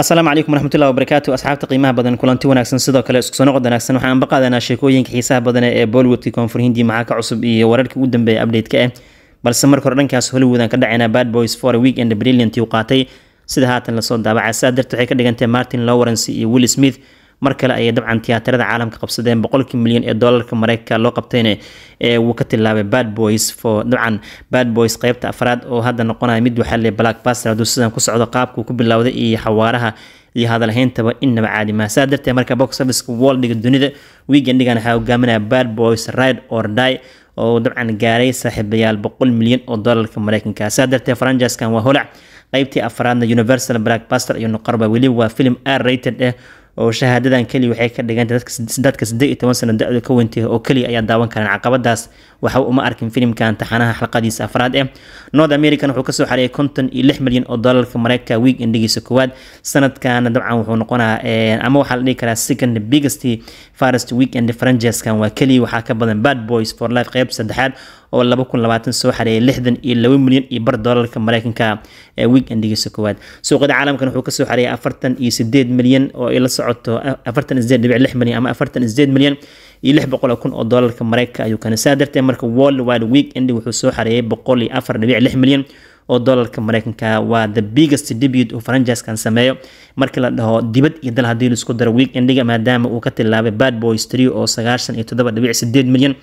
asalaamu calaykum waraxmatullahi wabarakaatu asxaabta qiimaha badan kulanti wanaagsan sidoo kale isku soo noqod wanaagsan. Waxaan anba qaadanaa sheekooyinka xiisaha badan ee bollywoodka koonfur hindi maxaa ka cusub iyo wararkii ugu dambeeya update-ka ah balse marka hore dhankaas hollywood aan ka dhacaynaa bad boys for a week and brilliant uu qaatay. Sida haatan la soo daabacay sidaa darteed waxay ka dhigantay martin lawrence iyo will smith mar kale ayay dabcan tiyaatarada caalamka qabsadeen boqolkii milyan ee doolarka mareykanka loo qabtayna ee wuu ka tilaabay bad boys for dabcan bad boys qeybta afraad oo hadda noqonaya mid waxaa le blackbuster hadduu sidan ku socdo qaabkuu ku bilowday iyo xawaaraha iyo hadalhayntaba innaba caadi maha saa darteed marka box officeka worldiga dunida weekendigan waxaa hogaaminaya bad boys ride or die oo dabcan gaaray saaxiibayaal boqol milyan oo doolarka mareykanka saa darteed franjaskan waa holac. Qeybtii afraadna universal blackbuster iyo noqorba weliba waa film r rated ah oo shahaadadan keliya waxay ka dhiganta dadka siddeed iyo toban sano da-da ka weyntay oo keliya ayaa daawan karaan caqabadaas. Waxa uma arkin filimkan taxanaha xalqadiisa afraad eh north american wuxuu ka soo xareeyay konton iyo lix milyan oo doolarka mareykanka week endigiisa koowaad. Sanadkana dabcan wuxuu noqonayaa ama waxaa la dhihi karaa second biggest farest weekend francheskan waa keliya waxaa ka badan bad boys for life qeyb saddexaad oo soo xareeyay milyan iyo bar doolarka mareykanka ee weekendigiisa koowaad. Suuqyada caalamkan wuxuu ka soo xareeyay afartan iyo sideed milyan oo ay socoto afartan sideed dhibic lix milyan ama afartan sideed milyan iyo lix boqol kun oo doolarka mareykanka ayuu kana saa darteed marka world wide weekend wuxuu soo xareeyay boqol iyo afar dhibic lix milyan oo doolarka mareykanka waa the biggest debut uu franjiskan sameeyo. Markii la dhaho dibad iyo dal haddii la isku daro weekendiga maadaama uu ka tilaabay bad boys trio oo sagaashan iyo toddoba dhibic sideed milyan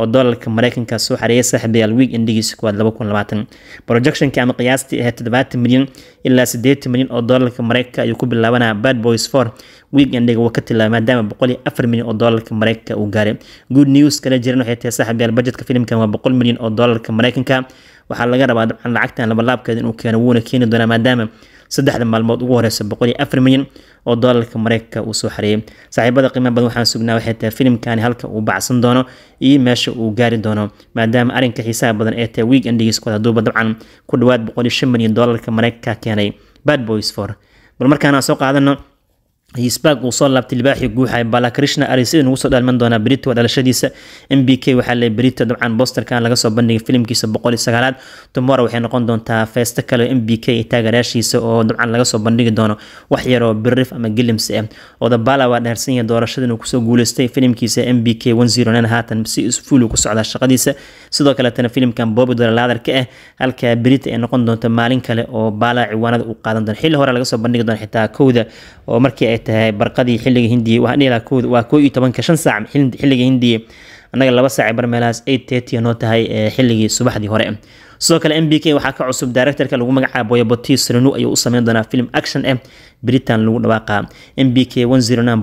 oo doolarka mareykanka soo xareeyay saaxiibayaal week endigiisa kuwaad laba kun labaatan projectionka ama qiyaastii ahayd toddobaatan milyan ilaa siddeetan milyan oo doolarka mareykanka ayuu ku bilaabanaya bad boys for week endiga wuu ka tilaabay maadaama boqol iyo afar milyan oo doolarka mareykanka uu gaaray. Good news kala jiran waxay tahay saaxiibayaal budgetka filimkan waa boqol milyan oo doolarka mareykanka. Waxaa laga rabaa dabcan lacagtan labalaabkeeda inuu keeno wuuna keeni doonaa maadaama saddexda maalmood ugu horeysa milyan oo doolarka mareykanka uu soo xareeyay saaxiibada qiimaha badan waxaan sugnaa waxay tahay filimkani halka uu bacsan doono iyo meesha uu gaari doono maadaama arrinka xiisaha badan ee tahay week endigiiskood hadduuba dabcan ku dhawaad milyan doolarka mareykanka keenay bad boys for bal markaana soo qaadano hisbaag uu soo laabtay libaaxii guuxay balakrishna ari sidii nugu soo dhalman doonaa berito dhalashadiisa m b k waxaa le berito dabcan bosterkan laga soo bandhigay filimkiisa boqol iyo sagaalaad. Tomorrow waxay noqon doontaa feesto kale m b k taageeraashiisa oo dabcan laga soo bandhigi doono. Wax yaroo birif ama gilims ah odabala waa dheersan yahay doorashada inuu ku soo guuleystay filimkiisa m b k haatan si isfuulu ku socdaa shaqadiisa. Sidoo kaletana filimkan bobi dolaladarka ah halka berita ay noqon doonto maalin kale oo baala ciwaanada uu qaadan doono. Xilli hore laga soo bandhigi doono xitaa kowda oo markii ay tahay barqadii xilliga hindiya waa koo iyo tobanka shan saac xilliga hindiya annaga laba saac bar meelahaas eight thirty noo tahay xilligii subaxdii hore sidoo kale m b k waxaa ka cusub directorka lagu magacaabo boyaboti srinu ayuu u sameyn doonaa film action ah britain lagu dhawaaqa m b k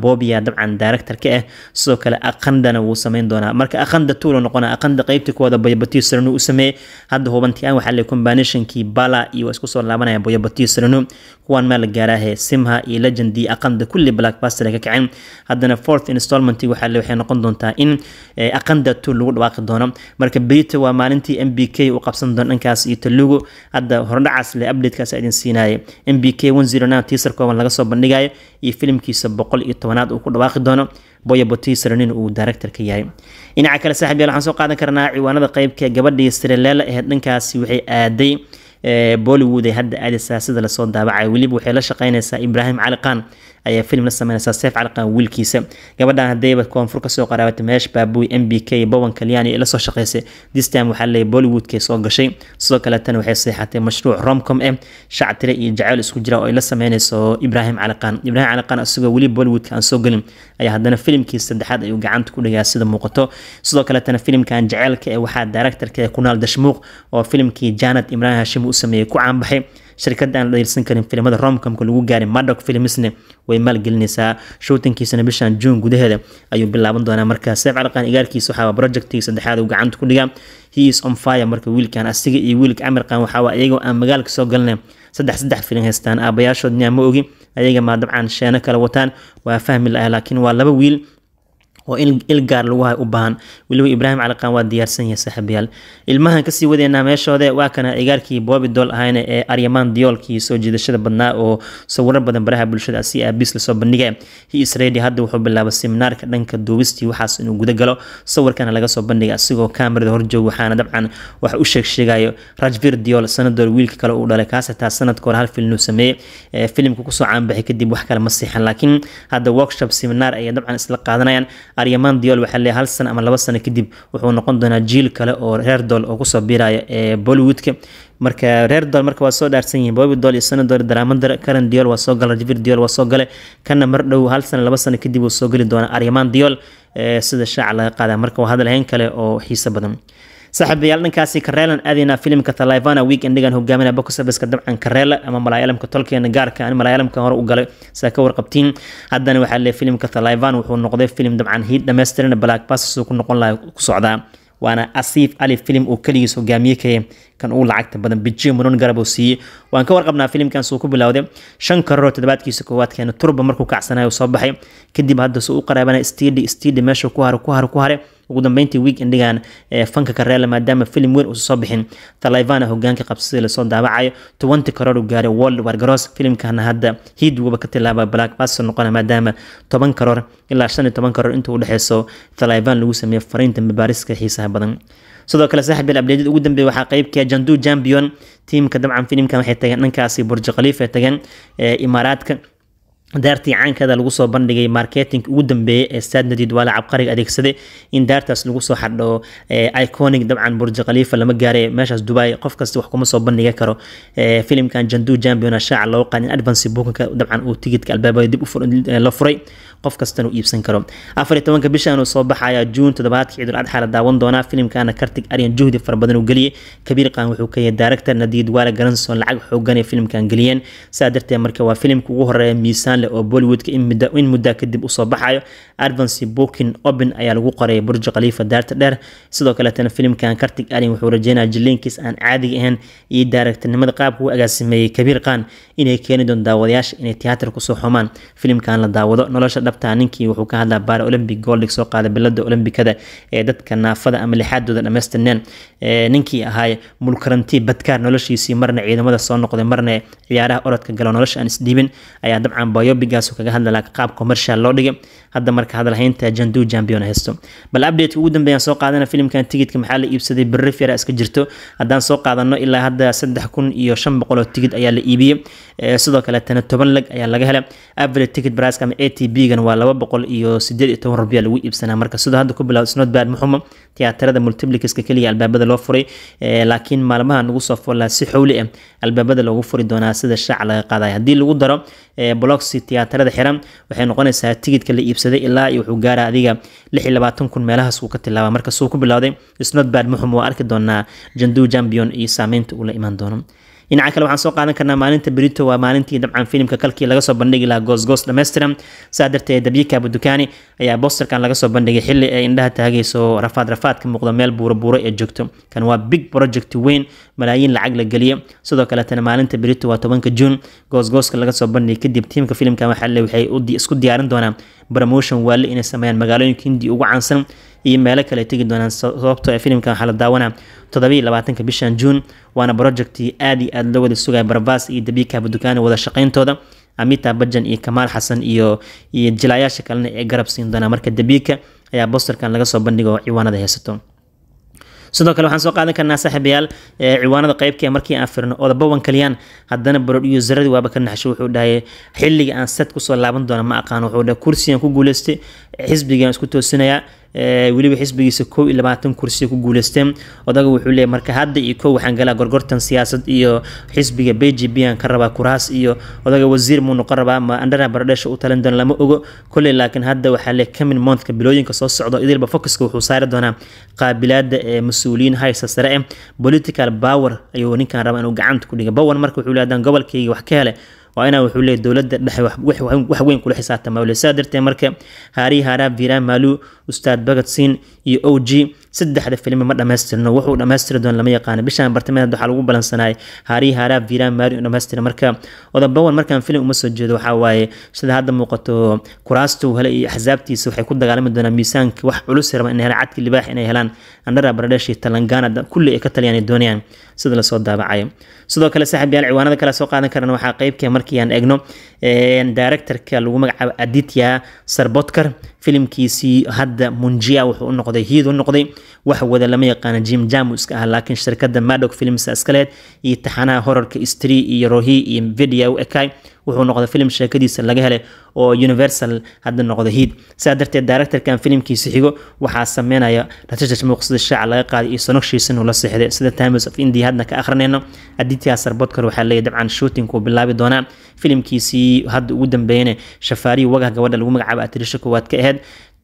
bobia dabcan directorka ah sidoo kale aqandana wuu sameyn doonaa marka aqanda tuulo noqona aqanda qeybtii kooda boyaboti srinu u sameeyey hadda hubantiaan waxaa le combinationkii bala iyo isku soo laabanaya boyaboti srinu kuwaan maa la gaaraahe simha iyo legendi aqanda kulli blackbuster ka kaceen haddana fourth installment waxaa le waxay noqon doontaa in aqanda tuul lagu dhawaaqi doono marka brita waa maalintii m b k u qabsan doona dhankaas iyo talugu hadda hordhacaas le updatekaas idin siinaya m b k teaser kooban laga soo bandhigayo iyo filimkiisa boqol iyo tobanaad uu ku dhawaaqi doono. Boya botisranin uu director ka yahay. Dhinaca kale saaxib yaal waxaan soo qaadan karnaa ciwaanada qeybka gabadhii sireleela aheyd dhankaasi waxay aaday bollywood ay hadda aadaysaa sida la soo daabacay. Weliba waxay la shaqeynaysaa ibraahim cali qaan ayaa film la sameynaysaa seef cali qaan wiilkiisa. Gabadhan hadayba koonfur ka soo qaraabatay meesh baabuy m b k bowan kalyani ee la soo shaqeysay. This time waxaa leeyay bollywoodkay soo gashay. Sidoo kaletana waxay seexatay mashruuc romcom eh shactire iyo jaceyl isku jira oo ay la sameynayso ibraahim cali qaan ibraahim cali qaan isagoo weli bollywoodka aan soo gelin ayaa haddana filimkiisa saddexaad ayuu gacanta ku dhigaa sida muuqato. Sidoo kaletana filimkan jaceylka ee waxaa directorka ee kunaal dashmuuq oo filimkii janet imraan hashim u sameeyey ku caanbaxay shirkada aan la dhayilsan karin filimada romcomka lagu gaaray madok filmisne way maalgelinaysaa. Shootinkiisana bishan juun gudaheeda ayuu bilaaban doonaa. Marka seef caliqaan igaarkiisa waxaa projectii saddexaad uu gacanta ku dhigaa. He is on fire. Marka wiilkan asiga iyo wiilka camirqan waxaa iyagoo aan magaalka soo galnay. Saddex saddex filin haystaan. Aabayaashood yaa ma ogi. Ayaga maa dabcan sheeno kala wataan. Waa fahmi laah laakiin waa laba wiil oo il gaar lagu hay u baahan. Weliba ibraahim caliqaan waa diyaarsan yahay saaxiibayaal ilmahan ka sii wadeynaa meeshoode waa kana igaarkii boobi dool ahayna ee aryamaan diyoolkii soo jiidashada badnaa oo sawiro badan baraha bulshada si aabiis la soo bandhigay he is ready hadda wuxuu bilaabay seminaarka dhanka duubistii waxaas inuu guda sawirkana laga soo bandhigay asigoo kaamirada horjoog waxaana dabcan wax u sheeg sheegayo rajvir diyool sanadoor wiilka kale uu dhalay kaas xitaa sanadka hore hal film uu sameeyey. Filimka ku soo caanbaxay kadib wax kale ma siixan laakiin hadda workshop seminar ayay dabcan isla qaadanayaan aryamaan diyool waxaa leeyahay hal sano ama laba sano kadib wuxuu noqon doonaa jiil kale oo reer dool oo ku soo biiraya ee bollywoodka. Marka reer dool marka waa soo dhaarsan yihiin boobi dool iyo sanador daraamadar karan diyool waa soo gala rajvir diyool waa soo gale kana mar dhow hal sano laba sano kadib uu soo geli doonaa aryamaan diyool sida shaaca laga qaada marka waa hadal hayn kale oo xiiso badan saaxiibayaal dhankaasi kareelan aadayna filimka talivana weekendigan hogaaminaya box officeka dabcan kareela ama malaayalamka tolkeena gaarka ani malaayalamka hore u galay saa ka warqabtiin. Haddana waxaa leeyahay filimka talivan wuxuu noqday filim dabcan hiid dhammaystiran black passes uu ku noqon laha ku socdaa. Waana asiif ali filim uu keligiis hogaamiye kaya kan ugu lacagta badan bijiyo muran garab uu siiyey. Waan ka warqabnaa filimkan suu ku bilowday. Shan karoor toddobaadkiisa koowaad keena turba markuu kacsanayo soo baxay. Kadib hadda suu u qaraabanaya stidi stidi meesha ku hare ku hare ku hare ugu dambeyntii weekendigan ee fanka kareela maadaama filim weyn uusa soo bixin talivana hogaanka qabsadii la soo daawacayo tobanty karoor uu gaaray world wargaroos filimkana hadda hiid wuba ka tilaaba black baster noqona maadaama toban karoor ilaa shan iyo toban karoor inta u talivan lagu sameeyo fariinta mabaariska xiisaha badan. Sidoo kale saaxib el abdeedid ugu dambeeya waxaa qeybka jandu champion tiimka dabcan filimkan waxay tageen dhankaasi burj khaliif ay tageen imaaraadka daartii caankeeda lagu soo bandhigay marketing ugu dambeeyay ee staad nadiid waala cabqariga adeegsaday. In daartaas lagu soo xadho iconic dabcan burj khaliifa lama gaaray meeshaas dubai qof kasta wax kuma soo bandhigi karo. Filimkan jandu champion shaaca loo qaanin advance bookinka dabcan uu tigidka albaabada dib la furay qof kastana u iibsan karo. Afar iyo tobanka bishan soo baxaya juun toddobaadka ciidul adxa la daawan doonaa filimkana kartig aryan juhdi fara badan uu geliyey kabiir qaan wuxuu ka yahay director nadiid waala garanson lacag xoogan filimkan geliyeen. Saa darteed marka waa filimka ugu horreeya miisaan leh oo bollywoodka in muddaa kadib u soo baxayo advance booking open ayaa lagu qoray burj khaliifa daarta dheer. Sidoo kaleetana filimkan kartig aryan wuxuu rajeynaya jiliinkiis aan caadiga ahayn iyo daaragtarnimada qaabka u agaasimeeyey kabiir qaan inay keeni doon daawadayaasha inay tiyaatar ku soo xumaan. Filimkan la daawado nolosha dhabtaa ninkii wuxuu ka hadlaa baara olympic goldig soo qaaday bilada olombikada ee dadka naafada ama lixaadooda dhammaystirneen ninkii ahaay mulkaranti badkaar noloshiisii marna ciidamada soo noqday marna ciyaaraha orodka galo nolosha aan isdhiibin ayaa dabcan bayobigaas kaga hadlala qaab commercial loo dhigay hadda marka hadalhaynta jandu champion haysto. Bal updateka ugu dambeeyaan soo qaadana filimkan tigidka maxaa la iibsaday? Berri fiera iska jirto. Haddaan soo qaadano ilaa hadda saddex kun iyo shan boqol oo tigid ayaa la iibiyey sidoo kaleetana toban lag ayaa laga helay average ticket price ama a t b gan waa laba boqol iyo sideed iyo toban rubiya lagu iibsanaa. Marka sidoo hadda ku bilowda snotbad muxuma tiyaatarada multiplicaska keliya albaabada loo furay. Laakiin maalmaha nagu soo foolaa si xowli ah albaabada loogu furi doonaa sida shaaca laga qaadaya haddii lagu daro bloxy tiyaatarada xiran waxay noqonaysaa tigidka la iibsaday ilaa iyo wuxuu gaara adiga lix iyo labaatan kun meelahaas uu ka tilaaba marka suu ku bilowday snotbad muxum waa arki doonaa jandu champion iyo saameynta uu la imaan doono dhinaca kale waxaan soo qaadan karnaa maalinta berito waa maalintii dabcan filimka kalkii laga soo bandhigi lahaa goosgoos dhammaystiran saa darteed dabyika abudukaani ayaa bosterkan laga soo bandhigay xili ay indhaha taagayso rafaad rafaad muuqda meel buura ee joogto. Kan waa big project weyn malaayiin lacag la geliya sidoo kaletana maalinta berito waa tobanka juun goosgooska laga soo bandhigay. Kadib tiimka filimkan waxaa waxay isku diyaarin doonaan. Promotion waale inay sameeyaan magaalooyinka hindi ugu caansan iyo meelo kale tegi doonaan. Sababtoo ee filimkan waxaa la daawanaa toddobiiyo labaatanka bishan juun waana projectii aad iyo aad loo wada sugaya barbaas iyo dabiika abudukaani wada shaqayntooda amita bajan iyo kamaal xasan iyo iyo jilaayaasha kalena ee garab siin doonaa marka dabiika ayaa bosterkan laga soo bandhiga oo ciwaanada haysato sidoo kale waxaan soo qaadan karnaa saaxiibayaal ciwaanada qeybka markii aan firno odabawan kaliyaan. Haddana barodhiyuusaradii waaba ka naxsho wuxuu dhahay xilliga aan sad ku soo laaban doona ma aqaan. Wuxuu dhahay kursigan ku guuleystay xisbigan isku toosinayaa weliba xisbigiisa kow iyo labaatan kursiya ku guuleysteen. Odaga wuxuu leeyahy marka hadda iyo kow waxaan galaa gorgortan siyaasad iyo xisbiga b j b aan ka rabaa kuraas iyo odaga wasiir muu noqon rabaa ma andhara baradheesha u talin doona lama ogo. Kolley laakiin hadda waxaa le kamin monthka bilooyinka soo socdo idilba focuska wuxuu saari doonaa qaabilaada ee mas'uuliyiin haysta sare eh. Political power ayuu ninkan rabaa inuu gacanta ku dhiga bowan marka wuxuu leeyahay gobolkayga wax ka hele waa inaa wuxuu leeyahy dowladda dhexe wax weyn kula xisaabtama wle saa darteed marka haari haaraa viraa maalu ustaad bagat siin iyo o g saddexda filmi ma dhamaystirno wuxuu dhamaystiri doon lama yaqaano. Bishaan bartamaheed waxaa lagu balansanayay haariyi haaraa viiraan maari u dhamaystira marka odabawan markaan filim uma soo jeedo waxaa waaye sida hadda muuqato kuraastu hele iyo axsaabtiisa waxay ku dagaalami doonaan miisaanka wax culus raba inay helaan cadki libaax inay helaan. Andhara baradesh iyo talangana kulli ay ka taliyaan ay doonayaan. Sida la soo daabacayo sidoo kale saaxib ciwaanada kale soo qaadan karana waxaa qeybka markii aan eegno directorka lagu magacaabo aditya sarbotkar filimkiisii hadda munjia wuxuu u noqday hiid u noqday wax wada lama yaqaano jim jamuska ah laakiin shirkada madok films iskaleed iyo taxanaha horarka stri iyo rohi iyo video ekay wuxuu noqday film sheekadiisa laga helay oo universal hadda noqda hiid. Saa darteed directorkan filimkiisa xigo waxaa sameynaya ratashaj muuqsada shaaca laga qaaday iyo sonogshiisanu la seexday. Sida times of india hadda ka akhrinayno aditya sarbodkar waxaa leeyahy dabcan shootingku bilaabi doonaa. Filimkiisii hadda ugu dambeeyana shafaariyi wagah gabadha lagu magacaabo atirisha koowaad ka ahayd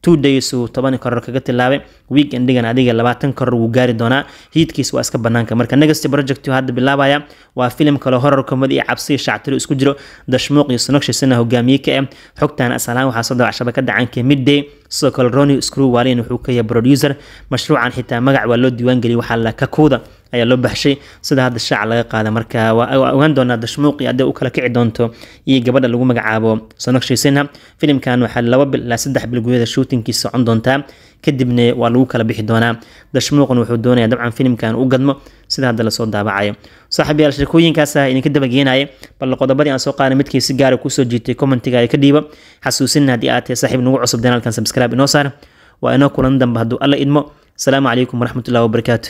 two days uu toban koror kaga tilaabay. Weekendigan adiga labaatan koror wuu gaari doonaa. Hiidkiis waa iska banaanka marka next project hadda bilaabaya waa filim kale horor comedy iyo cabsi shactiro isku jiro. Dashmuuq iyo sonogshisana hogaamiye ka ah xogtan asalahaan waxaa soo dabac shabakada caanka midday sidoo kale roni screw waalin wuxuu ka yahay producer. Mashruucan xitaa magac waa loo diiwaangeliyay waxaa la kakuuda ayaa loo baxshay. Sida hadda shaaca laga qaada marka ogaan doonaa dashmuuqi hadday u kala kici doonto iyo gabadha lagu magacaabo sonogshiisina filimkan waxaa laba bil ilaa saddex bil gudaheeda shootingkiisa socon doontaa kadibna waa lagu kala bixi doonaa. Dashmuuqna wuxuu doonayaa dabcan filimkan u gadmo sida hadda la soo daabacayo. Saaxiib yaal sheekooyinkaasa idinka dabageenaya bal qodobadii aan soo qaaday midkii si gaara ku soo jiitay commentiga ay ka dhiiba xasuusin haddii aad tahay saaxiib nagu cusub danaalkan subscribe inoo saar waa inoo kulan dambe hadduu alla idmo asalaamu calaykum waraxmatullahi wabarakaatu